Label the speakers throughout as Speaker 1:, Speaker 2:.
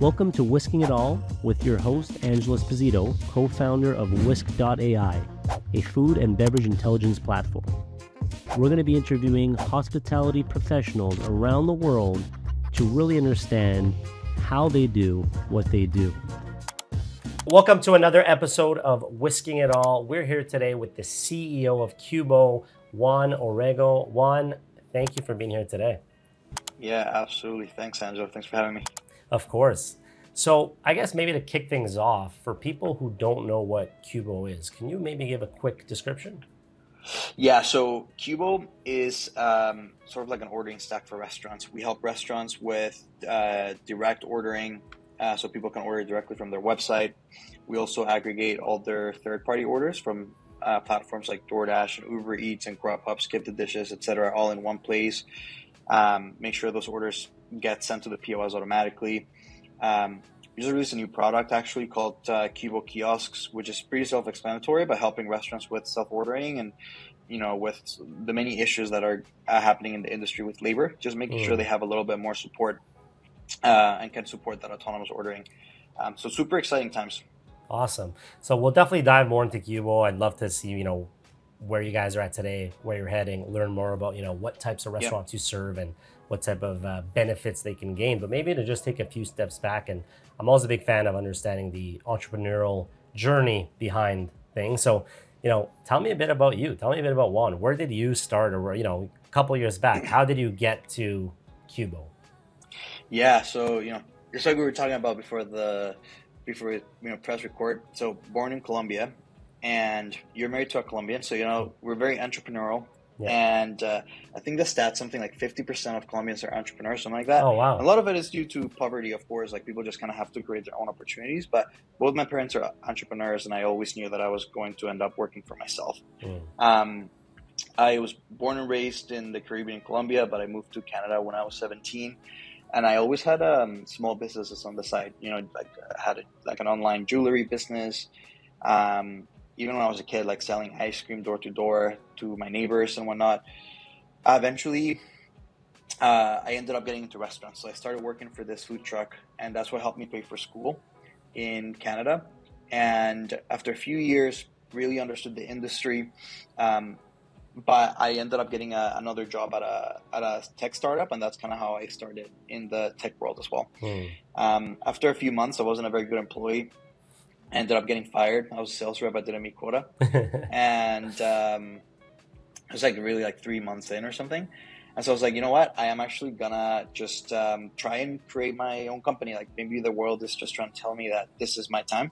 Speaker 1: Welcome to Wisking It All with your host, Angelo Esposito, co founder of WISK.ai, a food and beverage intelligence platform. We're going to be interviewing hospitality professionals around the world to really understand how they do what they do. Welcome to another episode of Wisking It All. We're here today with the CEO of Cuboh, Juan Orrego. Juan, thank you for being here today.
Speaker 2: Yeah, absolutely. Thanks, Angelo. Thanks for having me.
Speaker 1: Of course. So, I guess maybe to kick things off, for people who don't know what Cuboh is, can you maybe give a quick description?
Speaker 2: Yeah, so Cuboh is um, sort of like an ordering stack for restaurants. We help restaurants with uh, direct ordering, uh, so people can order directly from their website. We also aggregate all their third-party orders from uh, platforms like DoorDash and Uber Eats and Grubhub, Skip the Dishes, etc., all in one place. Um, make sure those orders get sent to the POS automatically. Um, we just released a new product actually called uh, Cuboh Kiosks, which is pretty self-explanatory, but helping restaurants with self-ordering and you know with the many issues that are uh, happening in the industry with labor, just making mm. sure they have a little bit more support uh, and can support that autonomous ordering. Um, so super exciting times.
Speaker 1: Awesome. So we'll definitely dive more into Cuboh. I'd love to see you know where you guys are at today, where you're heading, learn more about you know what types of restaurants yep. you serve and what type of uh, benefits they can gain. But maybe to just take a few steps back, and I'm always a big fan of understanding the entrepreneurial journey behind things. So, you know, tell me a bit about you. Tell me a bit about Juan. Where did you start, or you know, a couple years back? How did you get to Cuboh?
Speaker 2: Yeah, so you know, just like we were talking about before the before we, you know press record. So born in Colombia, and you're married to a Colombian, so you know we're very entrepreneurial. Yeah. And uh, I think the stat something like 50% of Colombians are entrepreneurs, something like that.
Speaker 1: Oh, wow.
Speaker 2: A lot of it is due to poverty, of course. Like people just kind of have to create their own opportunities. But both my parents are entrepreneurs, and I always knew that I was going to end up working for myself. Mm. Um, I was born and raised in the Caribbean, Colombia, but I moved to Canada when I was 17. And I always had um, small businesses on the side. You know, like I had a, like an online jewelry business. Um, even when I was a kid, like selling ice cream door to door to my neighbors and whatnot. Uh, eventually, uh, I ended up getting into restaurants. So I started working for this food truck, and that's what helped me pay for school in Canada. And after a few years, really understood the industry. Um, but I ended up getting a, another job at a at a tech startup, and that's kind of how I started in the tech world as well. Hmm. Um, after a few months, I wasn't a very good employee ended up getting fired. I was a sales rep. I didn't meet quota, and um, it was like really like three months in or something. And so I was like, you know what? I am actually gonna just um, try and create my own company. Like maybe the world is just trying to tell me that this is my time.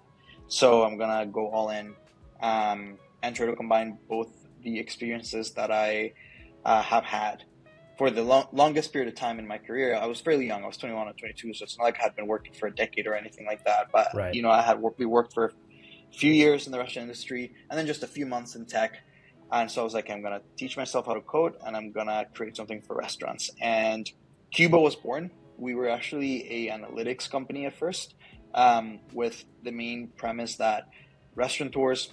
Speaker 2: So I'm gonna go all in um, and try to combine both the experiences that I uh, have had for the long, longest period of time in my career, I was fairly young. I was 21 or 22, so it's not like I had been working for a decade or anything like that. But right. you know, I had worked, we worked for a few years in the restaurant industry, and then just a few months in tech. And so I was like, I'm gonna teach myself how to code, and I'm gonna create something for restaurants. And Cuboh was born. We were actually a analytics company at first, um, with the main premise that restaurateurs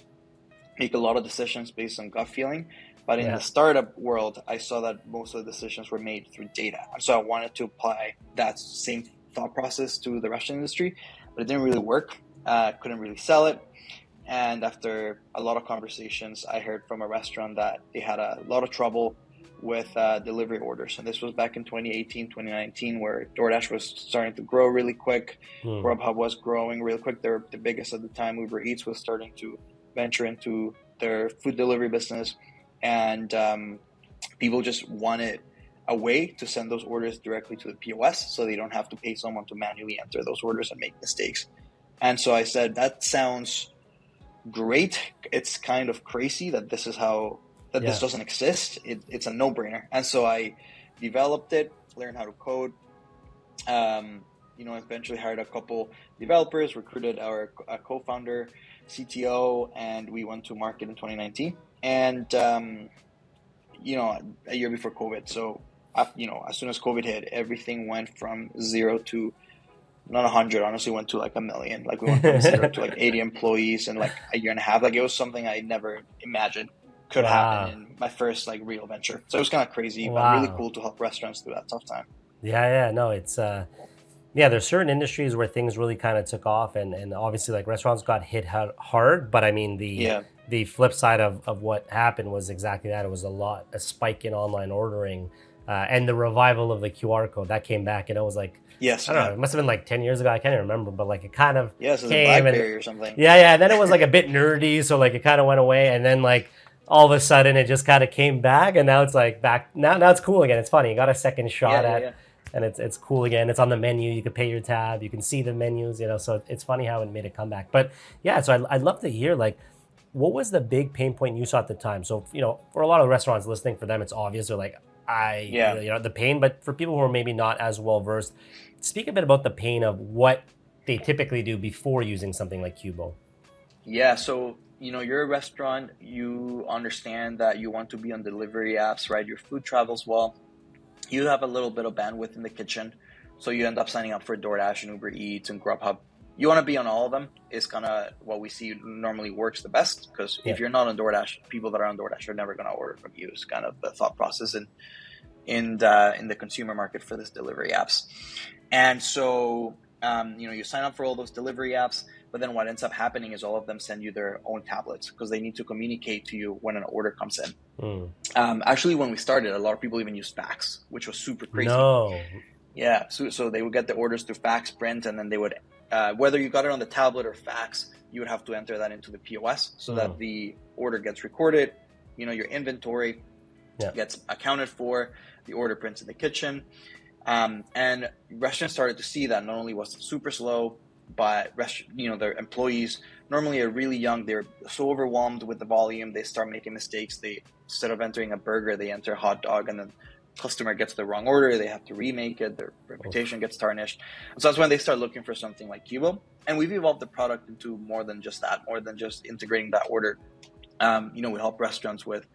Speaker 2: make a lot of decisions based on gut feeling but in yeah. the startup world, I saw that most of the decisions were made through data. So I wanted to apply that same thought process to the restaurant industry, but it didn't really work. Uh, couldn't really sell it. And after a lot of conversations, I heard from a restaurant that they had a lot of trouble with uh, delivery orders. And this was back in 2018, 2019, where DoorDash was starting to grow really quick. Hmm. Grubhub was growing really quick. They were the biggest at the time. Uber Eats was starting to venture into their food delivery business and um, people just wanted a way to send those orders directly to the POS so they don't have to pay someone to manually enter those orders and make mistakes. And so I said, that sounds great. It's kind of crazy that this is how, that yeah. this doesn't exist. It, it's a no brainer. And so I developed it, learned how to code. Um, you know, eventually hired a couple developers, recruited our co founder, CTO, and we went to market in 2019 and um, you know a year before COVID. So you know as soon as COVID hit, everything went from zero to not a hundred. Honestly, went to like a million. Like we went from zero to like eighty employees in like a year and a half. Like it was something I never imagined could wow. happen in my first like real venture. So it was kind of crazy, wow. but really cool to help restaurants through that tough time.
Speaker 1: Yeah, yeah, no, it's uh, yeah, there's certain industries where things really kind of took off, and, and obviously like restaurants got hit hard. But I mean the yeah. The flip side of, of what happened was exactly that. It was a lot a spike in online ordering, uh, and the revival of the QR code that came back, and it was like
Speaker 2: Yes,
Speaker 1: I don't know. It must have been like ten years ago. I can't even remember, but like it kind of
Speaker 2: yeah, so came BlackBerry and, or something.
Speaker 1: Yeah, yeah. And then it was like a bit nerdy, so like it kind of went away, and then like all of a sudden it just kind of came back, and now it's like back. Now, now it's cool again. It's funny. You got a second shot yeah, at. Yeah, and it's it's cool again. It's on the menu. You can pay your tab. You can see the menus. You know, so it's funny how it made a comeback. But yeah, so I, I'd love to hear like what was the big pain point you saw at the time? So you know, for a lot of restaurants listening, for them it's obvious. They're like, I yeah. you know the pain. But for people who are maybe not as well versed, speak a bit about the pain of what they typically do before using something like Cuboh.
Speaker 2: Yeah, so you know you're a restaurant you understand that you want to be on delivery apps right your food travels well you have a little bit of bandwidth in the kitchen, so you end up signing up for DoorDash and Uber Eats and Grubhub. You want to be on all of them. Is kind of what we see normally works the best because yeah. if you're not on DoorDash, people that are on DoorDash are never going to order from you. Is kind of the thought process in in the, in the consumer market for this delivery apps. And so um, you know you sign up for all those delivery apps but then what ends up happening is all of them send you their own tablets because they need to communicate to you when an order comes in. Mm. Um, actually, when we started, a lot of people even used fax, which was super crazy.
Speaker 1: No.
Speaker 2: Yeah, so, so they would get the orders through fax print, and then they would, uh, whether you got it on the tablet or fax, you would have to enter that into the POS so mm. that the order gets recorded. You know, your inventory yeah. gets accounted for. The order prints in the kitchen. Um, and restaurants started to see that not only was it super slow, but rest, you know their employees normally are really young they're so overwhelmed with the volume they start making mistakes they instead of entering a burger they enter a hot dog and then customer gets the wrong order they have to remake it their reputation gets tarnished. So that's when they start looking for something like Cuboh. And we've evolved the product into more than just that more than just integrating that order. Um, you know we help restaurants with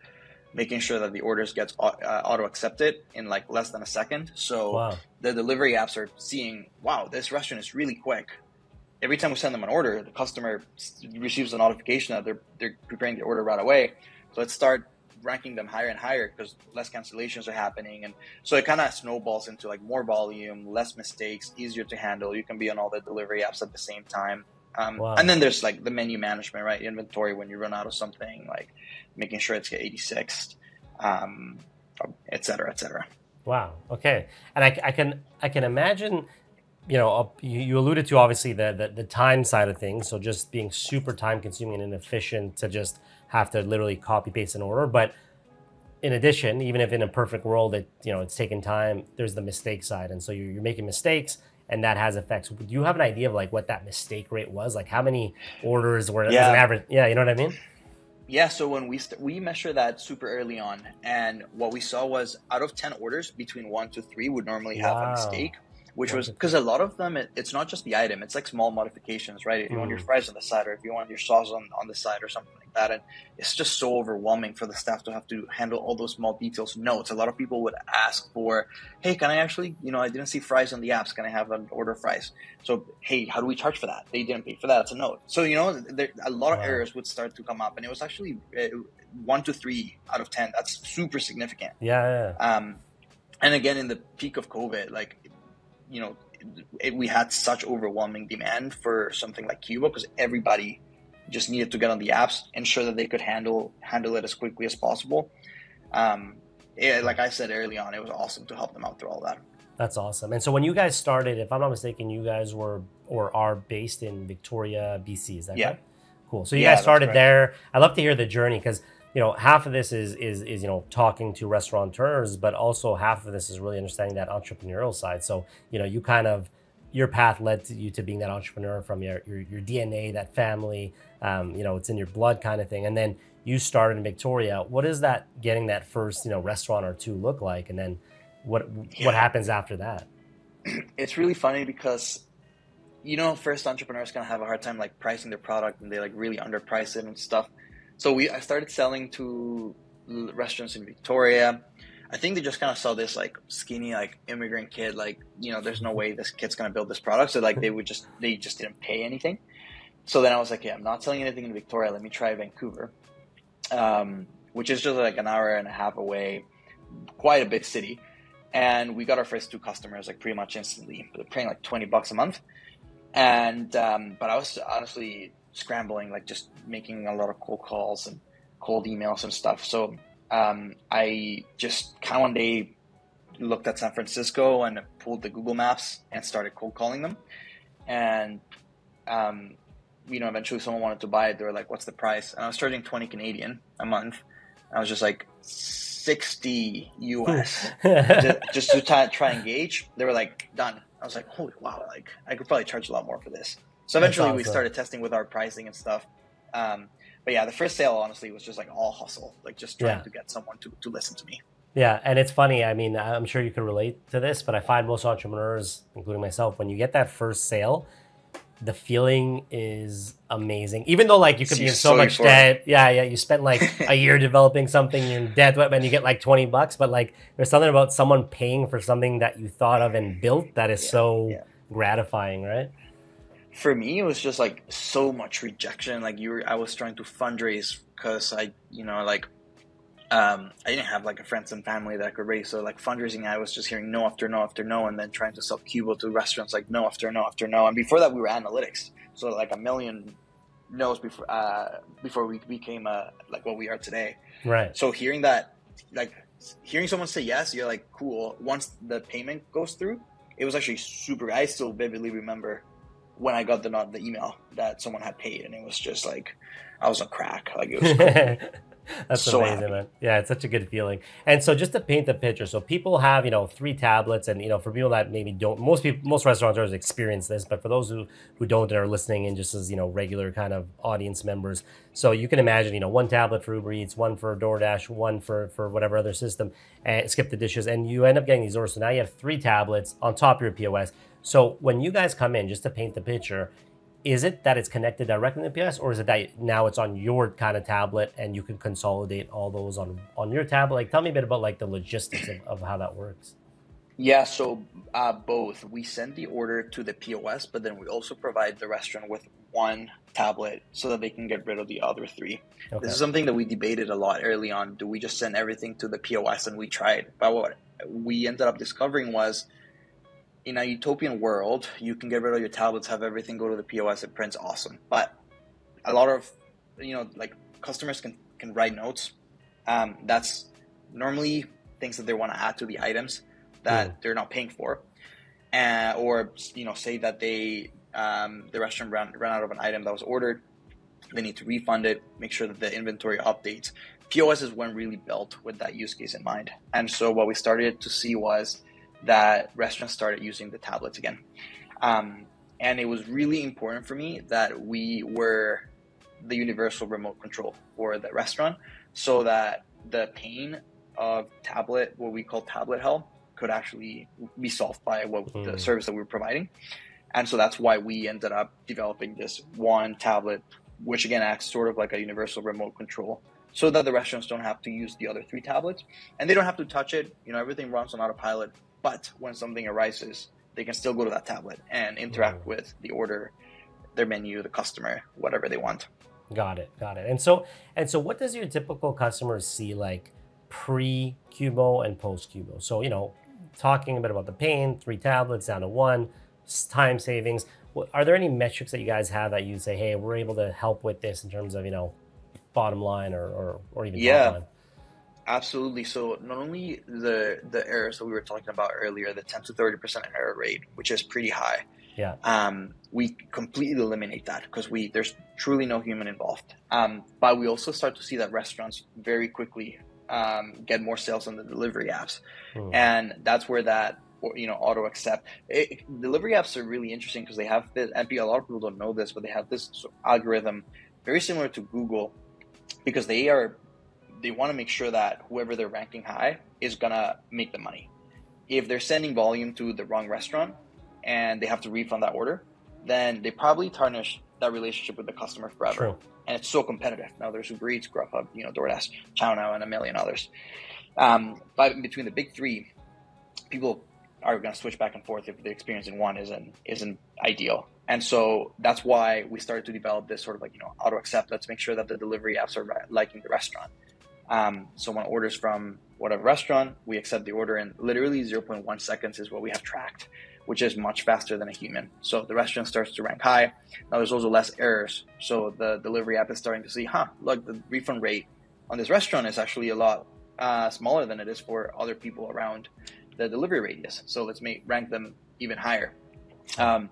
Speaker 2: making sure that the orders gets uh, auto accepted in like less than a second. So wow. the delivery apps are seeing wow this restaurant is really quick. Every time we send them an order, the customer receives a notification that they're they're preparing the order right away. So let's start ranking them higher and higher because less cancellations are happening, and so it kind of snowballs into like more volume, less mistakes, easier to handle. You can be on all the delivery apps at the same time. Um, wow. And then there's like the menu management, right? Inventory when you run out of something, like making sure it's 86'd, um, et cetera, et cetera.
Speaker 1: Wow. Okay. And I, I can I can imagine you know, you alluded to obviously the, the, the time side of things. So just being super time consuming and inefficient to just have to literally copy paste an order. But in addition, even if in a perfect world, it you know it's taking time. There's the mistake side, and so you're, you're making mistakes, and that has effects. Do you have an idea of like what that mistake rate was? Like how many orders were yeah. as an average? Yeah, you know what I mean.
Speaker 2: Yeah, so when we st- we measure that super early on, and what we saw was out of ten orders, between one to three would normally have wow. a mistake which was because a lot of them it, it's not just the item it's like small modifications right if you want your mm. fries on the side or if you want your sauce on, on the side or something that and it's just so overwhelming for the staff to have to handle all those small details notes. A lot of people would ask for hey can i actually you know i didn't see fries on the apps. Can i have an order of fries? So hey how do we charge for that? They didn't pay for that. It's a note. So you know there, a lot of errors would start to come up and it was actually uh, one to three out of ten. That's super significant.
Speaker 1: Yeah,
Speaker 2: yeah. um and again in the peak of covid like you know, it, we had such overwhelming demand for something like Cuboh because everybody just needed to get on the apps, ensure that they could handle handle it as quickly as possible. Um, it, like I said early on, it was awesome to help them out through all that.
Speaker 1: That's awesome. And so when you guys started, if I'm not mistaken, you guys were or are based in Victoria, BC. Is that yeah. Right? Cool. So you yeah, guys started right. there. I love to hear the journey because you know half of this is is is you know talking to restaurateurs but also half of this is really understanding that entrepreneurial side so you know you kind of your path led to you to being that entrepreneur from your your, your dna that family um, you know it's in your blood kind of thing. And then you started in victoria. What is that getting that first you know restaurant or two look like? And then what yeah. what happens after that?
Speaker 2: It's really funny because you know first entrepreneurs kind of have a hard time like pricing their product and they like really underprice it and stuff. So we I started selling to restaurants in Victoria. I think they just kind of saw this like skinny like immigrant kid like you know there's no way this kid's gonna build this product so like they would just they just didn't pay anything. So then I was like, yeah, I'm not selling anything in Victoria. Let me try Vancouver, um, which is just like an hour and a half away, quite a big city. and we got our first two customers like pretty much instantly. They're paying like twenty bucks a month, and um, but I was honestly scrambling, like just making a lot of cold calls and cold emails and stuff. So um, I just kind of one day looked at San Francisco and pulled the Google Maps and started cold calling them, and um, you know eventually someone wanted to buy it. They were like, "What's the price?" And I was charging twenty Canadian a month. I was just like 60 US just, just, to try, try and gauge. They were like, done. I was like, holy wow, like I could probably charge a lot more for this. So eventually awesome. we started testing with our pricing and stuff. Um, but yeah, the first sale honestly was just like all hustle, like just trying yeah. to get someone to, to listen to me.
Speaker 1: Yeah, and it's funny. I mean, I'm sure you can relate to this, but I find most entrepreneurs, including myself, when you get that first sale, the feeling is amazing. Even though like you could be in so much debt. Yeah, yeah. You spent like a year developing something, you're in debt, and you get like 20 bucks. But like there's something about someone paying for something that you thought of and built that is yeah, so yeah. gratifying, right?
Speaker 2: For me, it was just like so much rejection. Like you were, I was trying to fundraise because I, you know, like um, I didn't have like a friends and family that I could raise. So like fundraising, I was just hearing no after no after no, and then trying to sell Cuboh to restaurants like no after no after no. And before that, we were analytics, so like a million no's before uh, before we became uh, like what we are today.
Speaker 1: Right.
Speaker 2: So hearing that, like hearing someone say yes, you're like cool. Once the payment goes through, it was actually super. I still vividly remember when I got the the email that someone had paid, and it was just like I was on crack. Like it was. Cool.
Speaker 1: That's so amazing, happy. man. Yeah, it's such a good feeling. And so, just to paint the picture, so people have you know three tablets, and you know for people that maybe don't, most people, most restaurateurs experience this, but for those who who don't and are listening and just as you know regular kind of audience members, so you can imagine you know one tablet for Uber Eats, one for DoorDash, one for for whatever other system, and skip the dishes, and you end up getting these orders. So now you have three tablets on top of your POS. So when you guys come in, just to paint the picture, is it that it's connected directly to the PS, or is it that now it's on your kind of tablet and you can consolidate all those on on your tablet? Like, tell me a bit about like the logistics of, of how that works.
Speaker 2: Yeah, so uh, both. We send the order to the POS, but then we also provide the restaurant with one tablet so that they can get rid of the other three. Okay. This is something that we debated a lot early on. Do we just send everything to the POS? And we tried. But what we ended up discovering was in a utopian world, you can get rid of your tablets, have everything go to the POS, it prints awesome. But a lot of, you know, like customers can, can write notes. Um, that's normally things that they want to add to the items that they're not paying for. Uh, or, you know, say that they, um, the restaurant ran, ran out of an item that was ordered. They need to refund it, make sure that the inventory updates. POS is one really built with that use case in mind. And so what we started to see was, that restaurants started using the tablets again. Um, and it was really important for me that we were the universal remote control for the restaurant so that the pain of tablet, what we call tablet hell, could actually be solved by what mm. the service that we were providing. And so that's why we ended up developing this one tablet, which again acts sort of like a universal remote control so that the restaurants don't have to use the other three tablets and they don't have to touch it. You know, everything runs on autopilot. But when something arises, they can still go to that tablet and interact mm. with the order, their menu, the customer, whatever they want.
Speaker 1: Got it, got it. And so, and so, what does your typical customer see like pre Cuboh and post Cuboh? So, you know, talking a bit about the pain, three tablets down to one, time savings. Are there any metrics that you guys have that you say, hey, we're able to help with this in terms of you know, bottom line or or, or even
Speaker 2: yeah.
Speaker 1: top line?
Speaker 2: Absolutely. So not only the the errors that we were talking about earlier, the ten to thirty percent error rate, which is pretty high.
Speaker 1: Yeah.
Speaker 2: Um, we completely eliminate that because we there's truly no human involved. Um, but we also start to see that restaurants very quickly um, get more sales on the delivery apps, mm. and that's where that you know auto accept it, delivery apps are really interesting because they have this. And a lot of people don't know this, but they have this algorithm very similar to Google because they are they want to make sure that whoever they're ranking high is gonna make the money. If they're sending volume to the wrong restaurant and they have to refund that order, then they probably tarnish that relationship with the customer forever. True. And it's so competitive. Now there's Uber Eats, Grubhub, you know, DoorDash, ChowNow, and a million others. Um, but between the big three, people are going to switch back and forth if the experience in one isn't isn't ideal. And so that's why we started to develop this sort of like you know auto accept. Let's make sure that the delivery apps are liking the restaurant. Um, someone orders from whatever restaurant, we accept the order, in literally 0.1 seconds is what we have tracked, which is much faster than a human. So the restaurant starts to rank high. Now there's also less errors. So the delivery app is starting to see, huh, look, the refund rate on this restaurant is actually a lot uh, smaller than it is for other people around the delivery radius. So let's make rank them even higher. Um,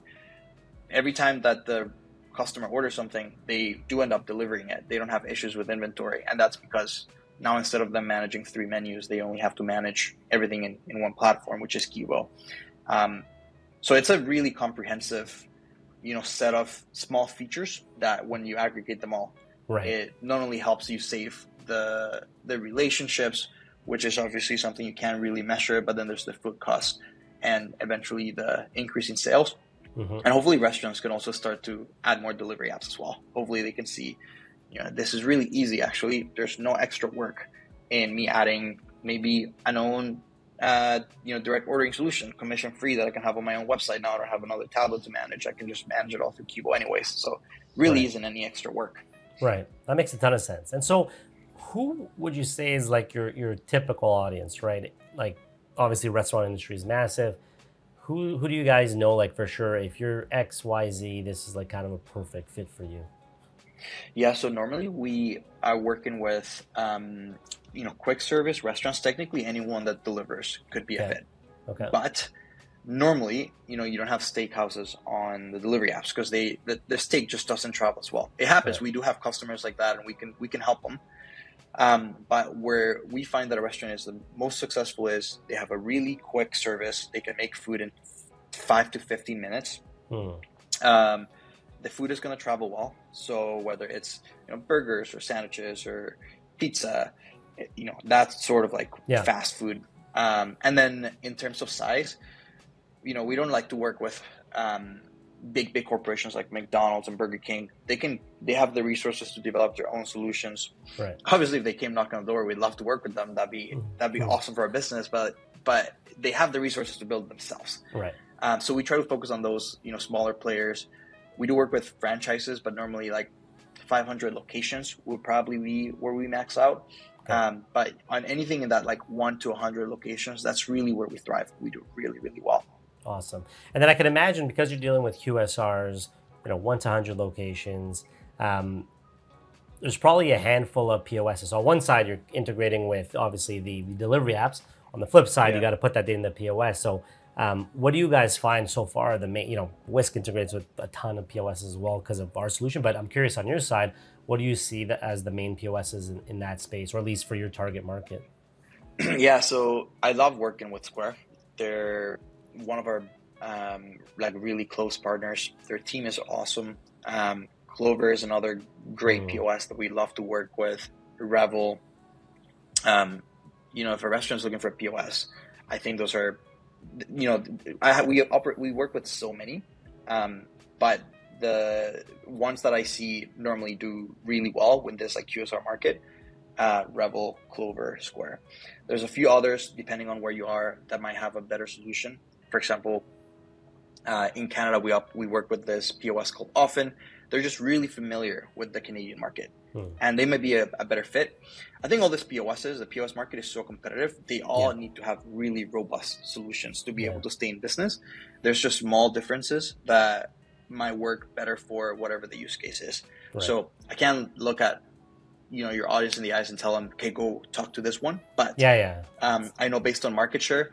Speaker 2: every time that the customer orders something, they do end up delivering it. They don't have issues with inventory, and that's because now instead of them managing three menus, they only have to manage everything in, in one platform, which is Cuboh. Um, so it's a really comprehensive, you know, set of small features that when you aggregate them all, right. it not only helps you save the the relationships, which is obviously something you can't really measure, but then there's the food cost and eventually the increase in sales. Mm-hmm. And hopefully restaurants can also start to add more delivery apps as well. Hopefully they can see, you know, this is really easy actually. There's no extra work in me adding maybe an own uh, you know, direct ordering solution, commission free that I can have on my own website now. I don't have another tablet to manage. I can just manage it all through Cuboh anyways. So really right. isn't any extra work.
Speaker 1: Right. That makes a ton of sense. And so who would you say is like your your typical audience, right? Like obviously restaurant industry is massive. Who who do you guys know like for sure if you're XYZ, this is like kind of a perfect fit for you?
Speaker 2: Yeah, so normally we are working with um, you know quick service restaurants. Technically, anyone that delivers could be okay. a fit. Okay. But normally, you know, you don't have steakhouses on the delivery apps because they the, the, steak just doesn't travel as well. It happens. Right. We do have customers like that, and we can we can help them. Um, but where we find that a restaurant is the most successful is they have a really quick service. They can make food in five to 15 minutes. Hmm. Um, the food is going to travel well. So whether it's you know burgers or sandwiches or pizza, you know that's sort of like yeah. fast food. Um, and then in terms of size, you know we don't like to work with um, big big corporations like McDonald's and Burger King, they can they have the resources to develop their own solutions. Right. Obviously, if they came knocking on the door, we'd love to work with them. That'd be mm-hmm. that'd be mm-hmm. awesome for our business. But but they have the resources to build themselves.
Speaker 1: Right.
Speaker 2: Um, so we try to focus on those you know smaller players. We do work with franchises, but normally like 500 locations would probably be where we max out. Okay. Um, but on anything in that like one to 100 locations, that's really where we thrive. We do really really well.
Speaker 1: Awesome. And then I can imagine because you're dealing with QSRs, you know, one to hundred locations. Um, there's probably a handful of POSs. So on one side, you're integrating with obviously the, the delivery apps. On the flip side, yeah. you got to put that in the POS. So um, what do you guys find so far? The main, you know, WISK integrates with a ton of POS as well because of our solution. But I'm curious on your side, what do you see that as the main POSs in, in that space, or at least for your target market?
Speaker 2: yeah, so I love working with Square. They're one of our um, like really close partners. Their team is awesome. Um, Clover is another great mm. POS that we love to work with. Revel. Um, you know, if a restaurant's looking for a POS, I think those are, you know, I we operate we work with so many, um, but the ones that I see normally do really well when there's like QSR market, uh, Revel, Clover, Square. There's a few others depending on where you are that might have a better solution for example, uh, in Canada, we up, we work with this POS called Often. They're just really familiar with the Canadian market, hmm. and they might be a, a, better fit. I think all this POSs, the POS market is so competitive. They all yeah. need to have really robust solutions to be yeah. able to stay in business. There's just small differences that might work better for whatever the use case is. Right. So I can't look at you know your audience in the eyes and tell them, okay, go talk to this one. But
Speaker 1: yeah, yeah.
Speaker 2: Um, I know based on market share,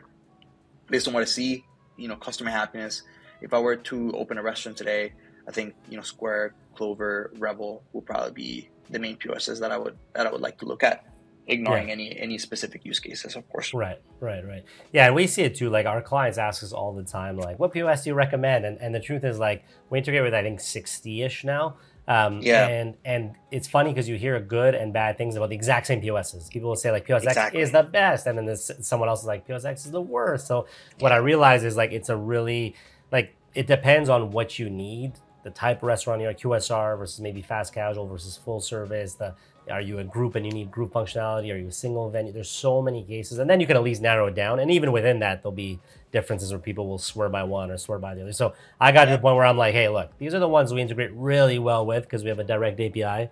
Speaker 2: based on what I see, you know, customer happiness. If I were to open a restaurant today, I think you know Square, Clover, Revel will probably be the main POSs that I would that I would like to look at ignoring yeah. any any specific use cases of course
Speaker 1: right right right yeah and we see it too like our clients ask us all the time like what pos do you recommend and, and the truth is like we integrate with i think 60ish now um, yeah. And and it's funny because you hear good and bad things about the exact same POSs. People will say like POSX exactly. is the best, and then this, someone else is like POSX is the worst. So what I realize is like it's a really like it depends on what you need, the type of restaurant you're QSR versus maybe fast casual versus full service, the are you a group and you need group functionality? Are you a single venue? There's so many cases, and then you can at least narrow it down. And even within that, there'll be differences where people will swear by one or swear by the other. So I got to the point where I'm like, hey, look, these are the ones we integrate really well with because we have a direct API.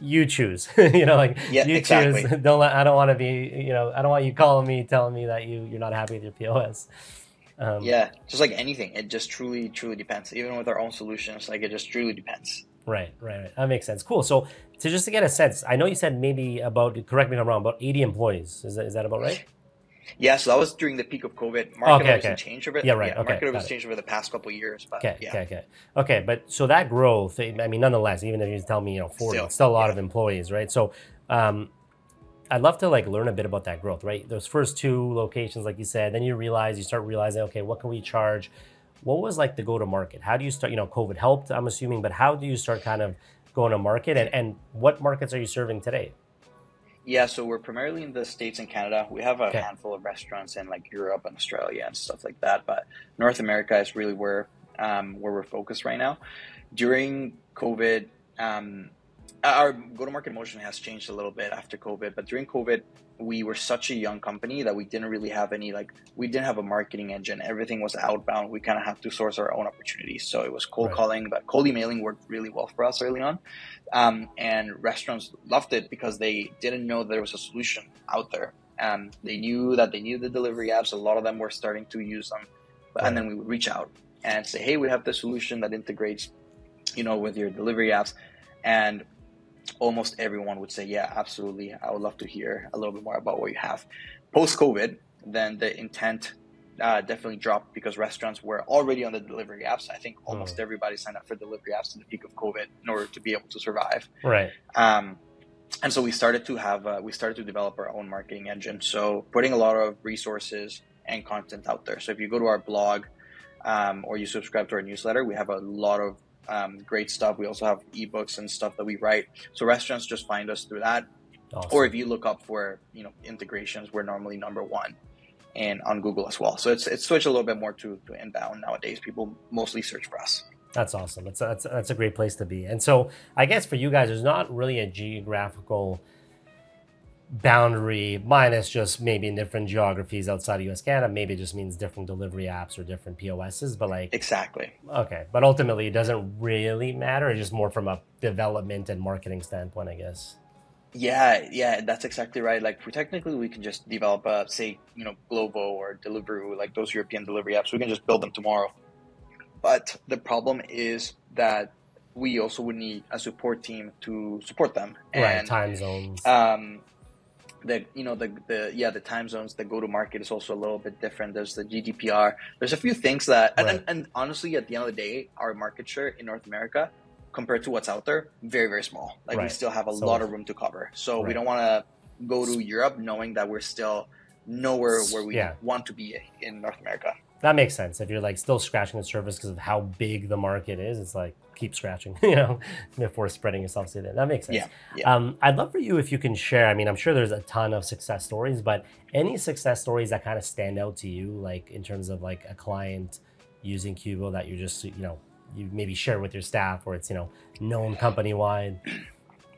Speaker 1: you choose. you know, like
Speaker 2: yeah,
Speaker 1: you
Speaker 2: exactly.
Speaker 1: choose. Don't let, I don't want to be. You know, I don't want you calling me telling me that you you're not happy with your POS.
Speaker 2: Um, yeah, just like anything, it just truly, truly depends. Even with our own solutions, like it just truly depends.
Speaker 1: Right, right, right. That makes sense. Cool. So, to just to get a sense, I know you said maybe about correct me if I'm wrong, about 80 employees. Is that is that about right?
Speaker 2: Yeah, so that was during the peak of COVID. Market okay, okay. changed over.
Speaker 1: Yeah, right. Yeah, okay,
Speaker 2: market has changed over the past couple years. But
Speaker 1: okay,
Speaker 2: yeah.
Speaker 1: okay, okay, okay. But so that growth, I mean, nonetheless, even if you tell me, you know, 40, still, it's still a lot yeah. of employees, right? So, um, I'd love to like learn a bit about that growth, right? Those first two locations, like you said, then you realize you start realizing, okay, what can we charge? What was like the go to market? How do you start? You know, COVID helped, I'm assuming, but how do you start kind of going to market, and, and what markets are you serving today?
Speaker 2: Yeah, so we're primarily in the States and Canada. We have a okay. handful of restaurants in like Europe and Australia and stuff like that, but North America is really where um, where we're focused right now. During COVID, um, our go-to-market motion has changed a little bit after COVID, but during COVID, we were such a young company that we didn't really have any like we didn't have a marketing engine. Everything was outbound. We kind of had to source our own opportunities. So it was cold right. calling, but cold emailing worked really well for us early on. Um, and restaurants loved it because they didn't know there was a solution out there. And they knew that they needed the delivery apps. A lot of them were starting to use them, right. and then we would reach out and say, "Hey, we have the solution that integrates, you know, with your delivery apps." And almost everyone would say, Yeah, absolutely. I would love to hear a little bit more about what you have. Post COVID, then the intent uh, definitely dropped because restaurants were already on the delivery apps. I think almost mm. everybody signed up for delivery apps in the peak of COVID in order to be able to survive.
Speaker 1: Right.
Speaker 2: Um, and so we started to have uh, we started to develop our own marketing engine. So putting a lot of resources and content out there. So if you go to our blog um, or you subscribe to our newsletter, we have a lot of um, great stuff. We also have ebooks and stuff that we write. So restaurants just find us through that. Awesome. Or if you look up for you know integrations, we're normally number one, and on Google as well. So it's it's switched a little bit more to, to inbound nowadays. People mostly search for us.
Speaker 1: That's awesome. That's, that's that's a great place to be. And so I guess for you guys, there's not really a geographical boundary minus just maybe in different geographies outside of US Canada maybe it just means different delivery apps or different POSs but like
Speaker 2: exactly.
Speaker 1: Okay but ultimately it doesn't really matter. It's just more from a development and marketing standpoint I guess.
Speaker 2: Yeah yeah that's exactly right. Like we technically we can just develop a say you know Glovo or Deliveroo like those European delivery apps. We can just build them tomorrow. But the problem is that we also would need a support team to support them.
Speaker 1: And right time zones.
Speaker 2: um the you know the the yeah the time zones the go to market is also a little bit different there's the gdpr there's a few things that and, right. and, and, honestly at the end of the day our market share in north america compared to what's out there very very small like right. we still have a so, lot of room to cover so right. we don't want to go to europe knowing that we're still nowhere where we yeah. want to be in north america
Speaker 1: that makes sense if you're like still scratching the surface because of how big the market is it's like keep scratching, you know, before spreading yourself to that. That makes sense.
Speaker 2: Yeah, yeah.
Speaker 1: Um, I'd love for you if you can share. I mean, I'm sure there's a ton of success stories, but any success stories that kind of stand out to you, like in terms of like a client using Cuboh that you're just, you know, you maybe share with your staff or it's, you know, known company wide.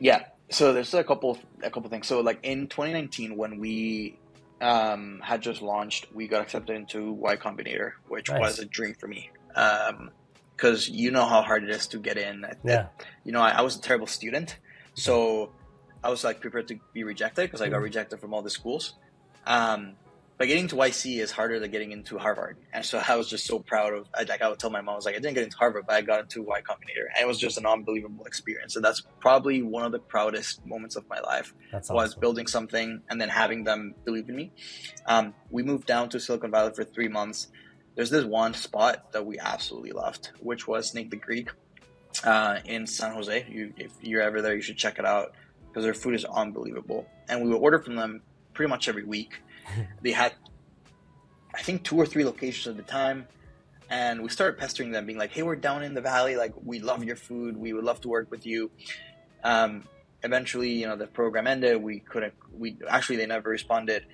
Speaker 2: Yeah. So there's a couple, a couple things. So like in 2019, when we um, had just launched, we got accepted into Y Combinator, which nice. was a dream for me. Um, because you know how hard it is to get in.
Speaker 1: Yeah.
Speaker 2: You know, I, I was a terrible student, so I was like prepared to be rejected because I got mm-hmm. rejected from all the schools. Um, but getting to YC is harder than getting into Harvard, and so I was just so proud of. Like I would tell my mom, I was like, I didn't get into Harvard, but I got into Y Combinator, and it was just an unbelievable experience. And that's probably one of the proudest moments of my life.
Speaker 1: That's
Speaker 2: was building something and then having them believe in me. Um, we moved down to Silicon Valley for three months there's this one spot that we absolutely loved, which was Snake the Greek uh, in San Jose. You, if you're ever there, you should check it out because their food is unbelievable. And we would order from them pretty much every week. they had, I think, two or three locations at the time. And we started pestering them, being like, hey, we're down in the valley. Like, we love your food. We would love to work with you. Um, eventually, you know, the program ended. We couldn't, we actually, they never responded.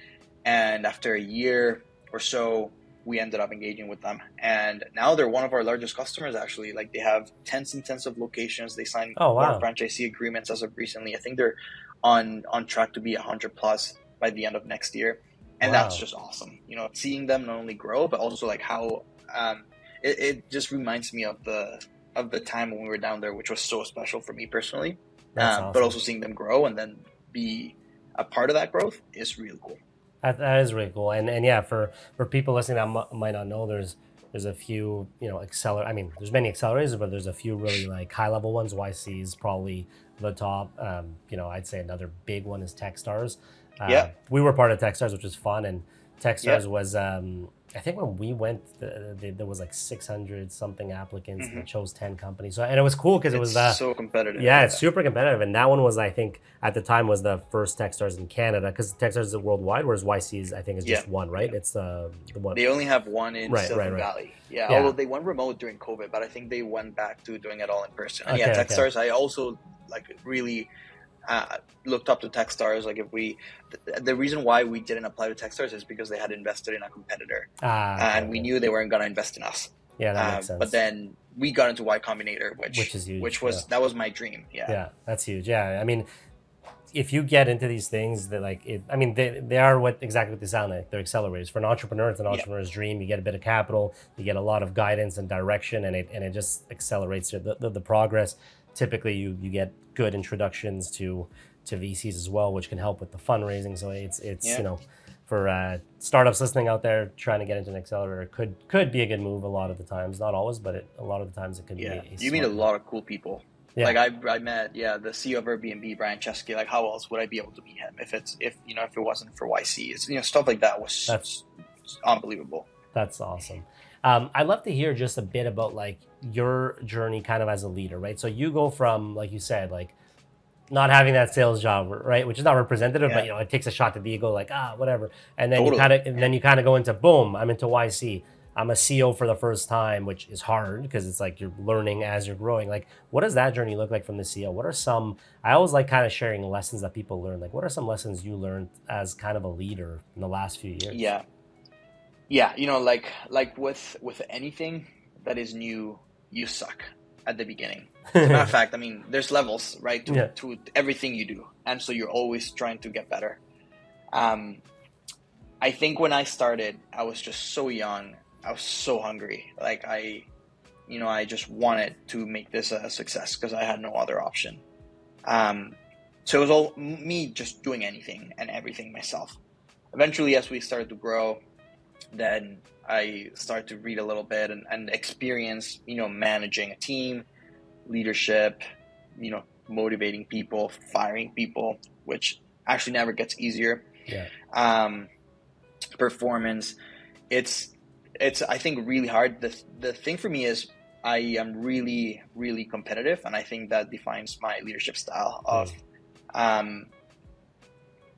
Speaker 2: And after a year or so, we ended up engaging with them and now they're one of our largest customers actually like they have tens and tens of locations they signed
Speaker 1: oh, wow.
Speaker 2: more franchisee agreements as of recently i think they're on on track to be 100 plus by the end of next year and wow. that's just awesome you know seeing them not only grow but also like how um, it, it just reminds me of the of the time when we were down there which was so special for me personally awesome. but also seeing them grow and then be a part of that growth is really cool.
Speaker 1: That, that is really cool. And and yeah, for for people listening that m- might not know, there's there's a few you know acceler. I mean, there's many accelerators, but there's a few really like high level ones. YC is probably the top. Um, you know, I'd say another big one is TechStars. Uh,
Speaker 2: yeah,
Speaker 1: we were part of TechStars, which was fun, and TechStars yeah. was um, I think when we went, the, the, there was like 600 something applicants, mm-hmm. and chose 10 companies. So and it was cool because it was
Speaker 2: uh, so competitive.
Speaker 1: Yeah, it's super competitive, and that one was I think at the time was the first TechStars in Canada because TechStars is worldwide, whereas YC's I think is just yeah. one, right? Yeah. It's the the one.
Speaker 2: They only have one in right, Silicon right, right. Valley. Yeah, yeah, although they went remote during COVID, but I think they went back to doing it all in person. And okay, yeah, TechStars okay. I also like really uh, looked up to Techstars. Like if we, the, the, reason why we didn't apply to Techstars is because they had invested in a competitor, ah, okay, and we knew they weren't going to invest in us.
Speaker 1: Yeah, that makes
Speaker 2: um, sense. But then we got into Y Combinator, which
Speaker 1: which is huge.
Speaker 2: Which was
Speaker 1: yeah.
Speaker 2: that was my dream. Yeah,
Speaker 1: yeah, that's huge. Yeah, I mean, if you get into these things that like it, I mean, they, they are what exactly what they sound like. They're accelerators for an entrepreneur. It's an entrepreneur's yeah. dream. You get a bit of capital, you get a lot of guidance and direction, and it and it just accelerates the, the, the progress. Typically, you you get good introductions to to VCs as well, which can help with the fundraising. So it's it's yeah. you know for uh, startups listening out there trying to get into an accelerator could could be a good move a lot of the times, not always, but it, a lot of the times it could
Speaker 2: yeah.
Speaker 1: be.
Speaker 2: you meet a lot of cool people. Yeah. Like I, I met yeah the CEO of Airbnb Brian Chesky. Like how else would I be able to meet him if it's if you know if it wasn't for YC? It's, you know stuff like that was that's unbelievable.
Speaker 1: That's awesome. Um, I'd love to hear just a bit about like your journey kind of as a leader, right? So you go from like you said like not having that sales job, right? Which is not representative, yeah. but you know, it takes a shot to the ego, like ah, whatever. And then totally. you kind of, and then you kind of go into boom. I'm into YC. I'm a CEO for the first time, which is hard because it's like you're learning as you're growing. Like, what does that journey look like from the CEO? What are some? I always like kind of sharing lessons that people learn. Like, what are some lessons you learned as kind of a leader in the last few years?
Speaker 2: Yeah, yeah. You know, like like with with anything that is new, you suck at the beginning. As a matter of fact, I mean, there's levels, right, to, yeah. to everything you do, and so you're always trying to get better. Um, I think when I started, I was just so young. I was so hungry. Like I, you know, I just wanted to make this a success because I had no other option. Um, so it was all me just doing anything and everything myself. Eventually, as we started to grow, then I start to read a little bit and, and experience, you know, managing a team, leadership, you know, motivating people, firing people, which actually never gets easier.
Speaker 1: Yeah.
Speaker 2: Um, performance, it's it's I think really hard. The the thing for me is I am really really competitive, and I think that defines my leadership style. Of mm. um,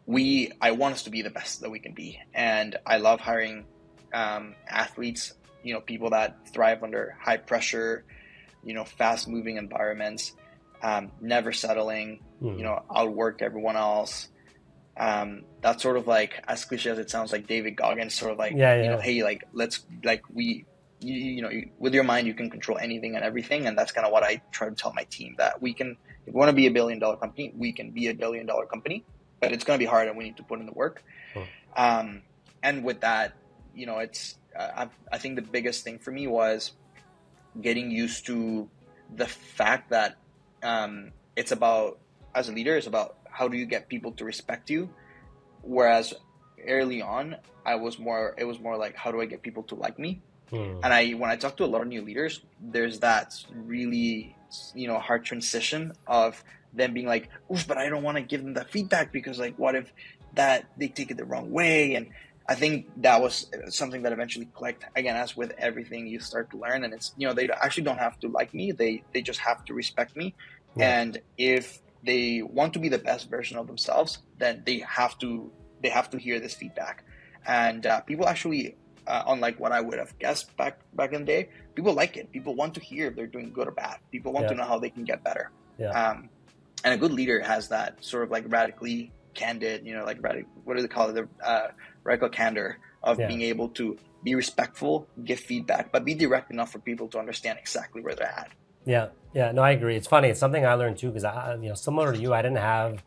Speaker 2: we I want us to be the best that we can be, and I love hiring um, athletes, you know, people that thrive under high pressure, you know, fast moving environments, um, never settling, mm. you know, outwork everyone else. Um, that's sort of like as cliche as it sounds like David Goggins sort of like, yeah, yeah. you know, hey, like let's like we, you, you know, you, with your mind you can control anything and everything, and that's kind of what I try to tell my team that we can, if we want to be a billion dollar company, we can be a billion dollar company, but it's going to be hard and we need to put in the work. Hmm. Um, and with that, you know, it's I, I think the biggest thing for me was getting used to the fact that um, it's about as a leader, it's about how do you get people to respect you. Whereas early on, I was more it was more like how do I get people to like me. Hmm. And I when I talk to a lot of new leaders, there's that really you know hard transition of them being like, "Oof, but I don't want to give them that feedback because like what if that they take it the wrong way and I think that was something that eventually clicked. Again, as with everything, you start to learn, and it's you know they actually don't have to like me; they they just have to respect me. Yeah. And if they want to be the best version of themselves, then they have to they have to hear this feedback. And uh, people actually, uh, unlike what I would have guessed back back in the day, people like it. People want to hear if they're doing good or bad. People want yeah. to know how they can get better.
Speaker 1: Yeah.
Speaker 2: Um, and a good leader has that sort of like radically candid, you know, like radic- what do they call it? The uh, radical candor of yeah. being able to be respectful, give feedback, but be direct enough for people to understand exactly where they're at.
Speaker 1: Yeah, yeah, no, I agree. It's funny. It's something I learned too because I, you know, similar to you, I didn't have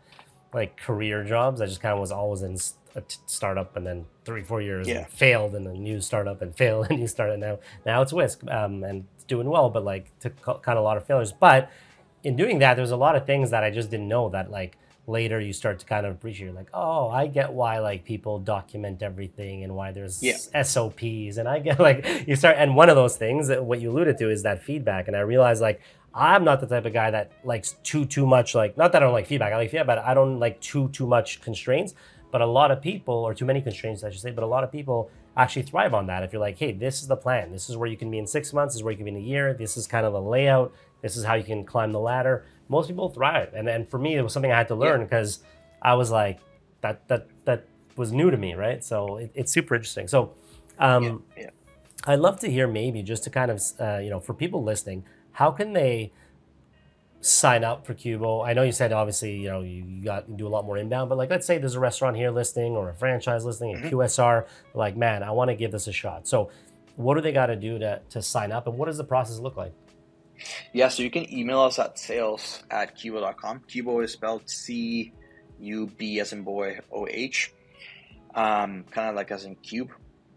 Speaker 1: like career jobs. I just kind of was always in a t- startup and then three, four years yeah. and failed in a new startup and failed and new startup. Now, now it's WISK um, and it's doing well, but like took kind of a lot of failures. But in doing that, there's a lot of things that I just didn't know that like later you start to kind of appreciate like oh i get why like people document everything and why there's yeah. sops and i get like you start and one of those things that what you alluded to is that feedback and i realized like i'm not the type of guy that likes too too much like not that i don't like feedback i like feedback but i don't like too too much constraints but a lot of people or too many constraints i should say but a lot of people actually thrive on that if you're like hey this is the plan this is where you can be in six months this is where you can be in a year this is kind of the layout this is how you can climb the ladder most people thrive. And and for me, it was something I had to learn because yeah. I was like, that that that was new to me, right? So it, it's super interesting. So um, yeah, yeah. I'd love to hear maybe just to kind of uh, you know for people listening, how can they sign up for Cuboh? I know you said obviously you know you got you do a lot more inbound, but like let's say there's a restaurant here listing or a franchise listing, mm-hmm. a QSR, like man, I want to give this a shot. So what do they got to do to to sign up, and what does the process look like?
Speaker 2: Yeah, so you can email us at sales at cuboh.com. Cuboh is spelled C U B as in boy O H, um, kind of like as in cube.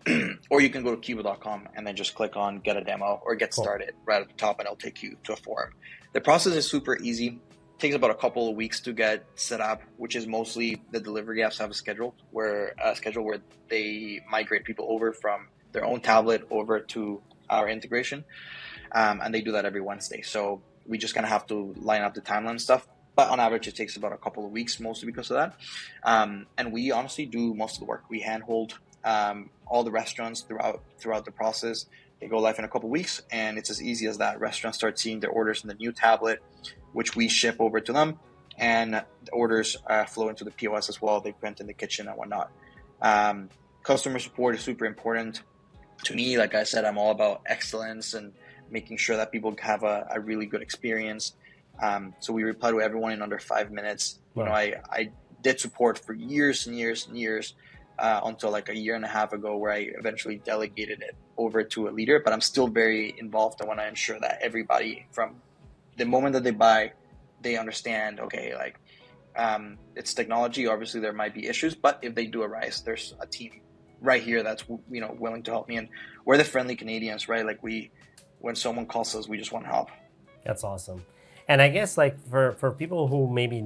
Speaker 2: or you can go to cuboh.com and then just click on get a demo or get cool. started right at the top and it'll take you to a form. The process is super easy. It takes about a couple of weeks to get set up, which is mostly the delivery apps have a schedule where a schedule where they migrate people over from their own tablet over to our integration um, and they do that every Wednesday. So we just kind of have to line up the timeline stuff. But on average, it takes about a couple of weeks, mostly because of that. Um, and we honestly do most of the work. We handhold um, all the restaurants throughout throughout the process. They go live in a couple of weeks, and it's as easy as that. Restaurants start seeing their orders in the new tablet, which we ship over to them, and the orders uh, flow into the POS as well. They print in the kitchen and whatnot. Um, customer support is super important to me. Like I said, I'm all about excellence and making sure that people have a, a really good experience. Um, so we reply to everyone in under five minutes. Wow. You know, I, I did support for years and years and years uh, until like a year and a half ago, where I eventually delegated it over to a leader. But I'm still very involved. I want to ensure that everybody, from the moment that they buy, they understand. Okay, like um, it's technology. Obviously, there might be issues, but if they do arise, there's a team right here that's you know willing to help me. And we're the friendly Canadians, right? Like we when someone calls us, we just want help.
Speaker 1: That's awesome. And I guess like for for people who maybe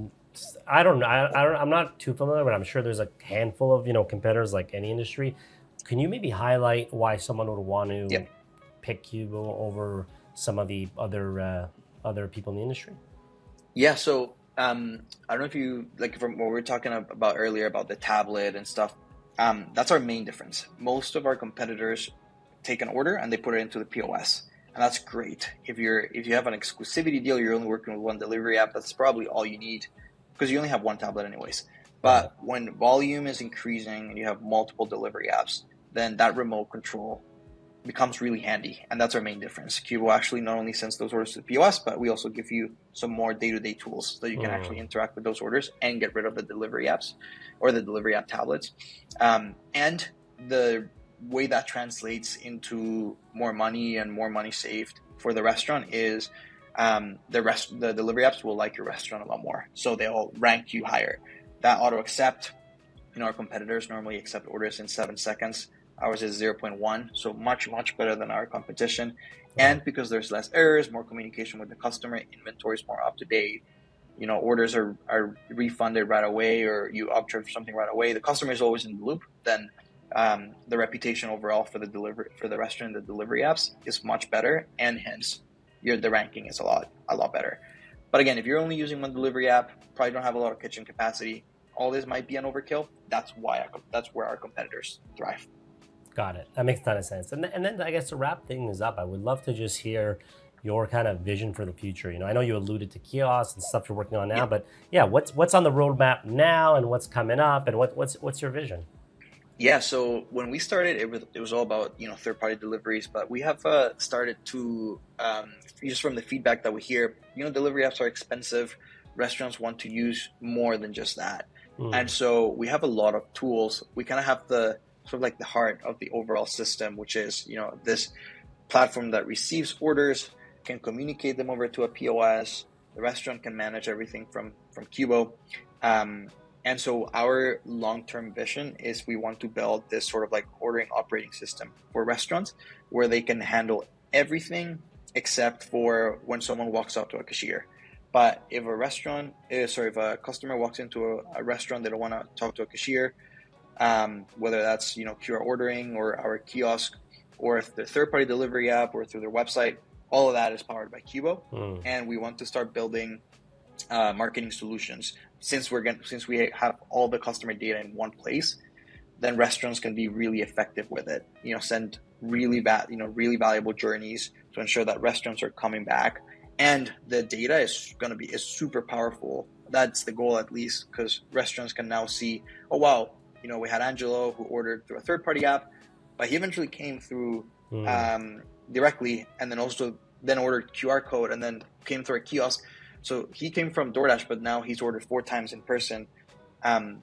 Speaker 1: I don't know, I, I don't, I'm not too familiar, but I'm sure there's a handful of you know competitors like any industry. Can you maybe highlight why someone would want to pick Cuboh over some of the other uh, other people in the industry?
Speaker 2: Yeah, so um, I don't know if you like from what we were talking about earlier about the tablet and stuff. Um, that's our main difference. Most of our competitors take an order and they put it into the POS and that's great. If you're if you have an exclusivity deal, you're only working with one delivery app. That's probably all you need because you only have one tablet anyways. But when volume is increasing and you have multiple delivery apps, then that remote control becomes really handy, and that's our main difference. Cuboh actually not only sends those orders to the POS, but we also give you some more day-to-day tools that you can mm. actually interact with those orders and get rid of the delivery apps or the delivery app tablets. Um, and the way that translates into more money and more money saved for the restaurant is um, the rest the delivery apps will like your restaurant a lot more, so they'll rank you higher. That auto accept, you know, our competitors normally accept orders in seven seconds. Ours is 0.1, so much much better than our competition. And because there's less errors, more communication with the customer, inventory is more up to date. You know, orders are, are refunded right away, or you opt for something right away. The customer is always in the loop. Then um, the reputation overall for the delivery for the restaurant the delivery apps is much better and hence your the ranking is a lot a lot better. But again if you're only using one delivery app probably don't have a lot of kitchen capacity all this might be an overkill. That's why I, that's where our competitors thrive.
Speaker 1: Got it. That makes a ton of sense. And, and then i guess to wrap things up i would love to just hear your kind of vision for the future. You know i know you alluded to kiosks and stuff you're working on now yeah. but yeah what's what's on the roadmap now and what's coming up and what, what's what's your vision
Speaker 2: yeah, so when we started, it was it was all about you know third party deliveries, but we have uh, started to um, just from the feedback that we hear, you know, delivery apps are expensive. Restaurants want to use more than just that, mm. and so we have a lot of tools. We kind of have the sort of like the heart of the overall system, which is you know this platform that receives orders, can communicate them over to a POS. The restaurant can manage everything from from Cuboh. Um, and so our long-term vision is we want to build this sort of like ordering operating system for restaurants where they can handle everything except for when someone walks up to a cashier. But if a restaurant, uh, sorry, if a customer walks into a, a restaurant, they don't want to talk to a cashier, um, whether that's you know QR ordering or our kiosk, or if the third-party delivery app or through their website, all of that is powered by Cuboh, mm. and we want to start building uh, marketing solutions since we're going since we have all the customer data in one place. Then restaurants can be really effective with it. You know, send really bad, you know, really valuable journeys to ensure that restaurants are coming back and the data is going to be is super powerful that's the goal at least because restaurants can now see oh wow you know we had angelo who ordered through a third party app but he eventually came through mm. um, directly and then also then ordered qr code and then came through a kiosk so he came from doordash but now he's ordered four times in person um,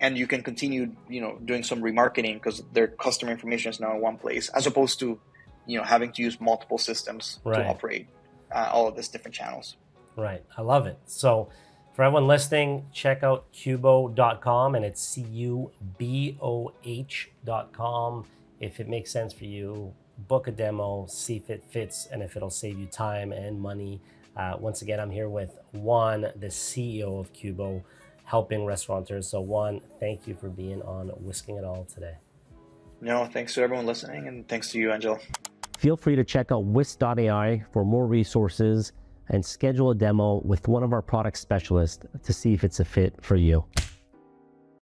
Speaker 2: and you can continue you know doing some remarketing because their customer information is now in one place as opposed to you know having to use multiple systems right. to operate uh, all of these different channels.
Speaker 1: Right. I love it. So for everyone listening, check out cuboh.com and it's C U B O H.com. If it makes sense for you, book a demo, see if it fits, and if it'll save you time and money. Uh, once again, I'm here with Juan, the CEO of Cuboh, helping restaurateurs. So, Juan, thank you for being on Wisking It All today.
Speaker 2: No, thanks to everyone listening, and thanks to you, Angel.
Speaker 1: Feel free to check out WISK.ai for more resources and schedule a demo with one of our product specialists to see if it's a fit for you.